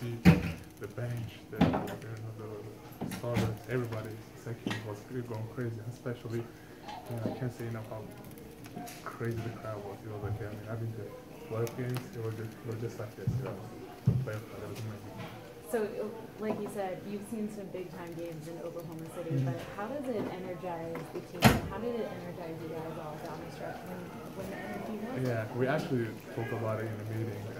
bench, the, the, you know, the starters, everybody section was going crazy, especially, you know, I can't say enough how crazy the crowd was. It was like, I mean, to playoff games, it was just, it was just like this, you know, the playoff, that was amazing. So, like you said, you've seen some big time games in Oklahoma City, Mhm. but how does it energize the team? How did it energize you guys all down the stretch when, when the energy was? Yeah, we actually spoke about it in a meeting uh, uh,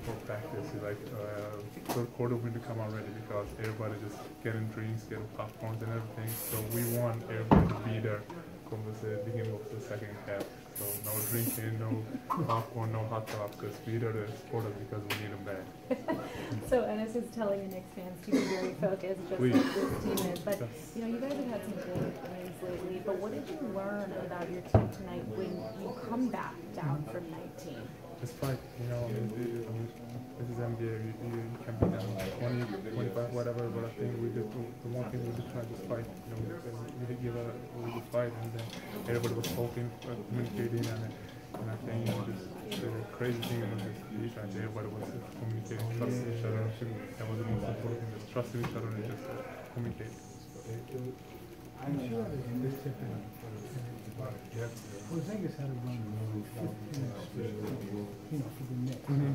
before practice. Like, uh, third quarter we need to come out ready because everybody just getting drinks, getting popcorns and everything. So we want everybody to be there from the beginning of the second half. So no drinking, no popcorn, no hot dogs. Because we there to support us because we need them back. So Enes is telling the Knicks fans to be very focused, just Please. like this team is. But Yes. you know, you guys have had some good games lately. But what did you learn about your team tonight when you come back down from 19? It's fight, you know, I mean, this is NBA, you, you, you can be down 20, 25, whatever, but I think we just, the one thing we just try to fight, you know, we did give a, we did fight, and then everybody was talking, uh, communicating, and, and I think, you know, just the crazy thing was just defense, everybody was communicating, trusting each other, I think that was the most important thing, trusting each other and just uh, communicate. I'm sure there's a Yeah. Porzingis had a run of 15 straight, you know, for the Knicks. Mhm.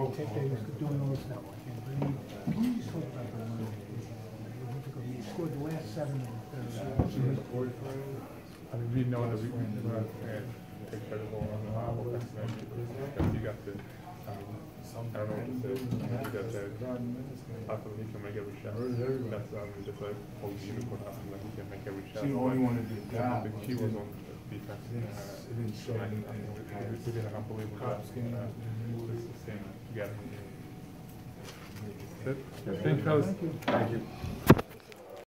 Take that, he was doing all this network, and then he, can you just talk about the run? He scored the last seven in the third. I mean, we know that we, we're not going to take credit for on the high offense end because you got the, um, I don't know what to say, you got the, I feel he can make every shot. That's, um, just like, oh, unicorn, I feel like he can make every shot. See, all he wanted to do But, The key was was on Yes, Uh, it didn't show anything. We, did an unbelievable job. Thank you, fellas. Thank you. Thank you.